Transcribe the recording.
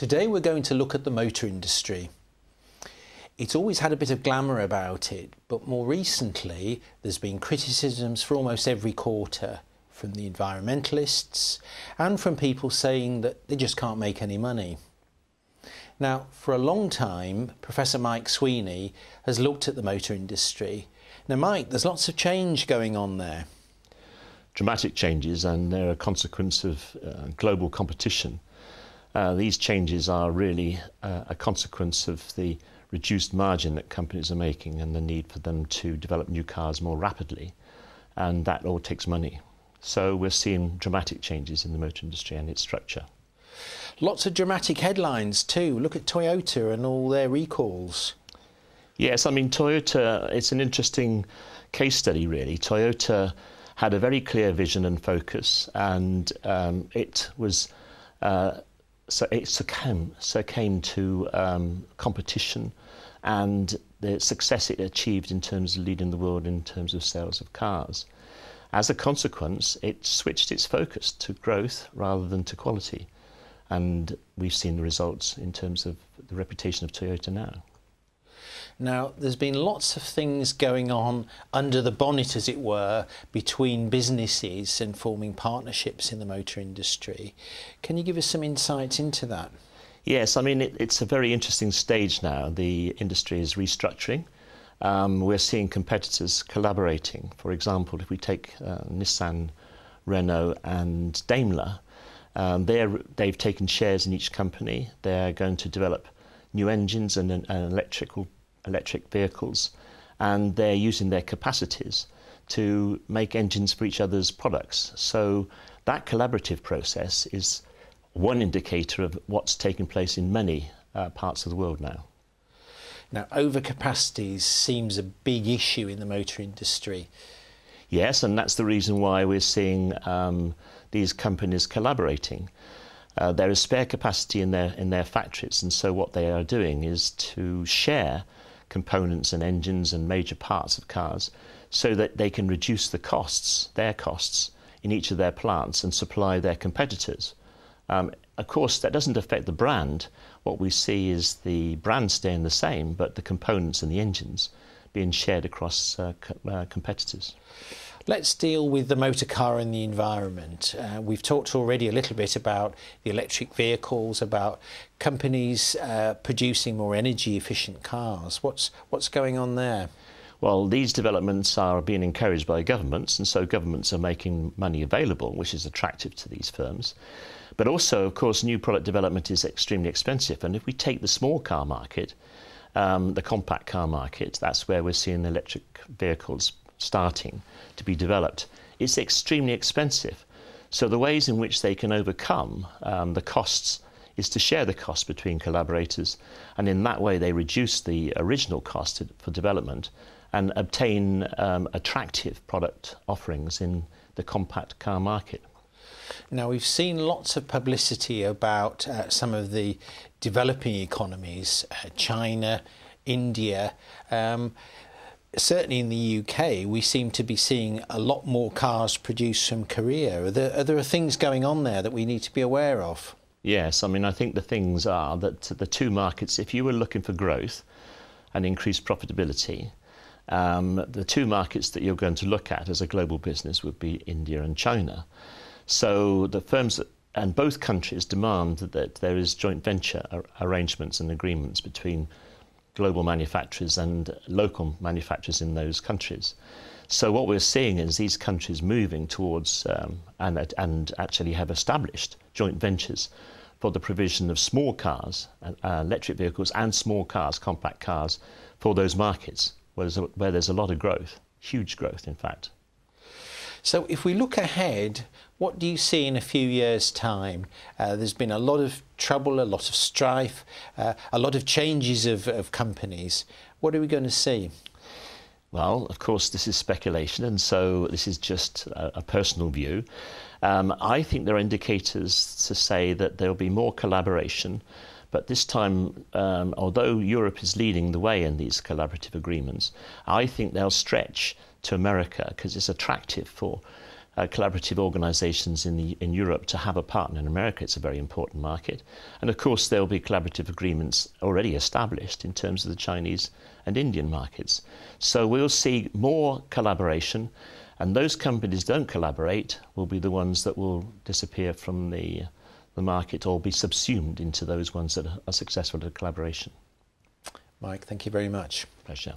Today we're going to look at the motor industry. It's always had a bit of glamour about it, but more recently there's been criticisms for almost every quarter from the environmentalists and from people saying that they just can't make any money. Now, for a long time, Professor Mike Sweeney has looked at the motor industry. Now, Mike, there's lots of change going on there. Dramatic changes, and they're a consequence of uh, global competition uh, these changes are really uh, a consequence of the reduced margin that companies are making and the need for them to develop new cars more rapidly. And that all takes money. So we're seeing dramatic changes in the motor industry and its structure. Lots of dramatic headlines too. Look at Toyota and all their recalls. Yes, I mean, Toyota, it's an interesting case study, really. Toyota had a very clear vision and focus, and um, it was uh, so it succumbed, succumbed to um, competition and the success it achieved in terms of leading the world in terms of sales of cars. As a consequence, it switched its focus to growth rather than to quality. And we've seen the results in terms of the reputation of Toyota now. Now, there's been lots of things going on under the bonnet, as it were, between businesses and forming partnerships in the motor industry. Can you give us some insights into that? Yes, I mean, it, it's a very interesting stage now. The industry is restructuring. Um, we're seeing competitors collaborating. For example, if we take uh, Nissan, Renault, and Daimler, um, they've taken shares in each company. They're going to develop new engines and an, an electrical electric vehicles, and they're using their capacities to make engines for each other's products. So that collaborative process is one indicator of what's taking place in many uh, parts of the world now. Now, overcapacity seems a big issue in the motor industry. Yes, and that's the reason why we're seeing um, these companies collaborating. Uh, there is spare capacity in their in their factories, and so what they are doing is to share components and engines and major parts of cars so that they can reduce the costs, their costs, in each of their plants and supply their competitors. Um, of course, that doesn't affect the brand. What we see is the brand staying the same, but the components and the engines being shared across uh, co- uh, competitors. Let's deal with the motor car and the environment. Uh, we've talked already a little bit about the electric vehicles, about companies uh, producing more energy efficient cars. What's, what's going on there? Well, these developments are being encouraged by governments, and so governments are making money available, which is attractive to these firms. But also, of course, new product development is extremely expensive. And if we take the small car market, um, the compact car market, that's where we're seeing electric vehicles starting to be developed, it's extremely expensive. So the ways in which they can overcome um, the costs is to share the cost between collaborators, and in that way they reduce the original cost for development and obtain um, attractive product offerings in the compact car market. Now, we've seen lots of publicity about uh, some of the developing economies, uh, China, India. Um, certainly in the UK, we seem to be seeing a lot more cars produced from Korea. Are there, are there things going on there that we need to be aware of? Yes, I mean, I think the things are that the two markets, if you were looking for growth and increased profitability, um, the two markets that you're going to look at as a global business would be India and China. So the firms and both countries demand that there is joint venture arrangements and agreements between global manufacturers and local manufacturers in those countries. So what we're seeing is these countries moving towards um, and, and actually have established joint ventures for the provision of small cars, uh, electric vehicles, and small cars, compact cars, for those markets where there's, a, where there's a lot of growth, huge growth, in fact. So if we look ahead, what do you see in a few years' time? Uh, there's been a lot of trouble, a lot of strife, uh, a lot of changes of, of companies. What are we going to see? Well, of course, this is speculation, and so this is just a, a personal view. Um, I think there are indicators to say that there will be more collaboration, but this time, um, although Europe is leading the way in these collaborative agreements, I think they'll stretch to America because it's attractive for uh, collaborative organisations in, the, in Europe to have a partner in America. It's a very important market. And of course, there will be collaborative agreements already established in terms of the Chinese and Indian markets. So we'll see more collaboration, and those companies don't collaborate will be the ones that will disappear from the, the market or be subsumed into those ones that are successful at collaboration. Mike, thank you very much. Pleasure.